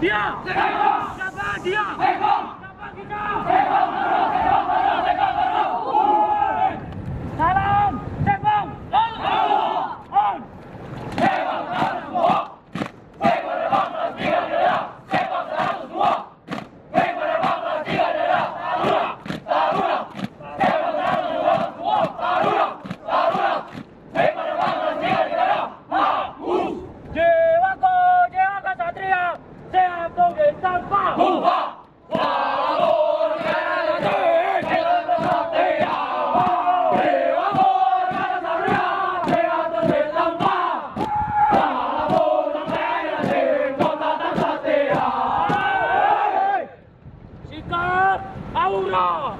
迪亚，快跑！加班，迪亚，siap tunggil tanpa. Sikap Aura!